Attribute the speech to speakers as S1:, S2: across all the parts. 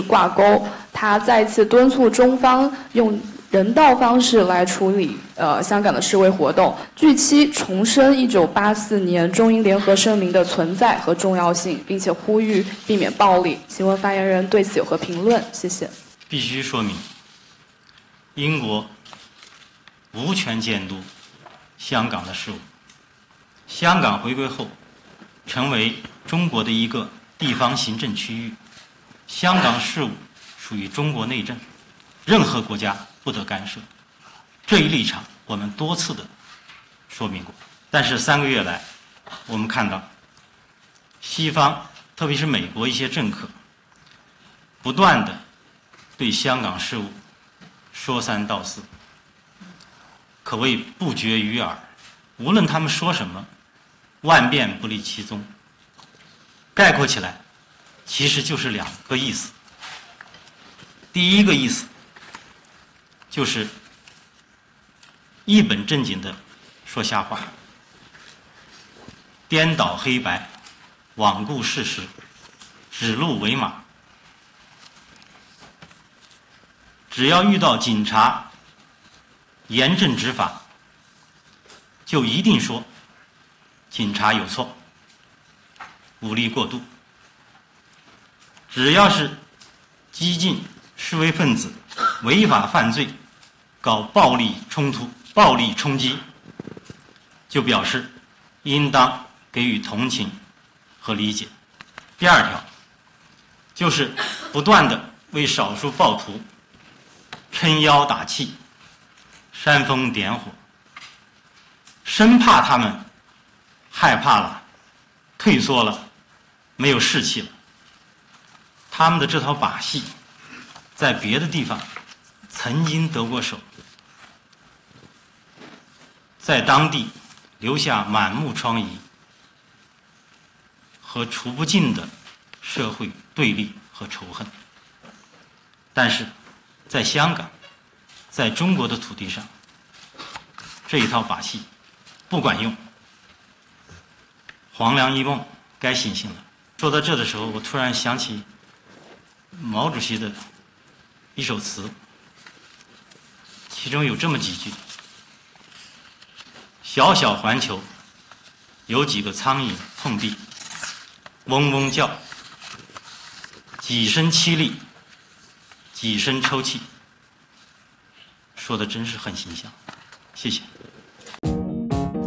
S1: 挂钩。他再次敦促中方用人道方式来处理呃香港的示威活动，据期重申一九八四年中英联合声明的存在和重要性，并且呼吁避免暴力。请问发言人对此有何评论？谢谢。
S2: 必须说明，英国无权监督香港的事务。香港回归后，成为中国的一个地方行政区域，香港事务属于中国内政，任何国家不得干涉。这一立场我们多次的说明过。但是三个月来，我们看到西方，特别是美国一些政客，不断的对香港事务说三道四，可谓不绝于耳。无论他们说什么。万变不离其宗，概括起来，其实就是两个意思。第一个意思，就是一本正经的说瞎话，颠倒黑白，罔顾事实，指鹿为马。只要遇到警察严正执法，就一定说。警察有错，武力过度。只要是激进示威分子违法犯罪，搞暴力冲突、暴力冲击，就表示应当给予同情和理解。第二条，就是不断的为少数暴徒撑腰打气、煽风点火，生怕他们。害怕了，退缩了，没有士气了。他们的这套把戏，在别的地方曾经得过手，在当地留下满目疮痍和除不尽的社会对立和仇恨。但是，在香港，在中国的土地上，这一套把戏不管用。黄粱一梦，该醒醒了。说到这的时候，我突然想起毛主席的一首词，其中有这么几句：“小小环球，有几个苍蝇碰壁，嗡嗡叫，几声凄厉，几声抽泣。”说的真是很形象，谢谢。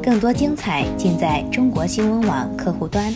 S3: 更多精彩尽在中国新闻网客户端。